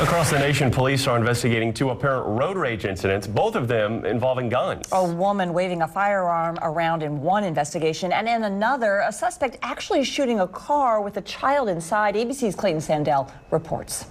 Across the nation, police are investigating two apparent road rage incidents, both of them involving guns. A woman waving a firearm around in one investigation, and in another, a suspect actually shooting a car with a child inside. ABC's Clayton Sandell reports.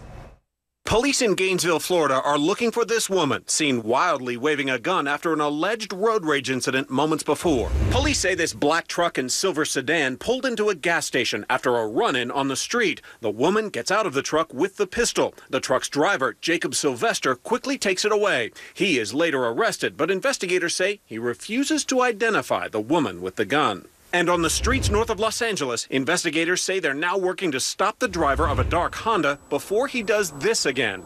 Police in Gainesville, Florida are looking for this woman seen wildly waving a gun after an alleged road rage incident moments before. Police say this black truck and silver sedan pulled into a gas station after a run-in on the street. The woman gets out of the truck with the pistol. The truck's driver, Jacob Sylvester, quickly takes it away. He is later arrested, but investigators say he refuses to identify the woman with the gun. And on the streets north of Los Angeles, investigators say they're now working to stop the driver of a dark Honda before he does this again.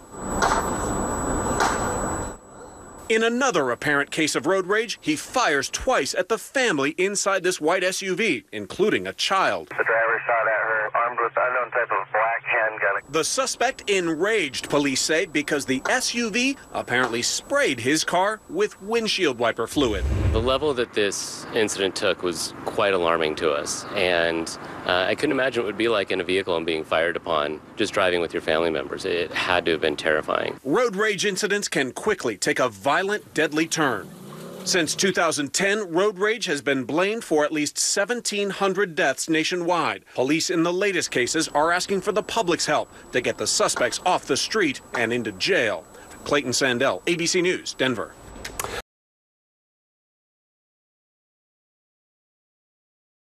In another apparent case of road rage, he fires twice at the family inside this white SUV, including a child. The driver shot at her armed with type of black handgun. The suspect enraged, police say, because the SUV apparently sprayed his car with windshield wiper fluid. The level that this incident took was quite alarming to us, and uh, I couldn't imagine what it would be like in a vehicle and being fired upon just driving with your family members. It had to have been terrifying. Road rage incidents can quickly take a violent, deadly turn. Since 2010, road rage has been blamed for at least 1,700 deaths nationwide. Police in the latest cases are asking for the public's help to get the suspects off the street and into jail. Clayton Sandell, ABC News, Denver.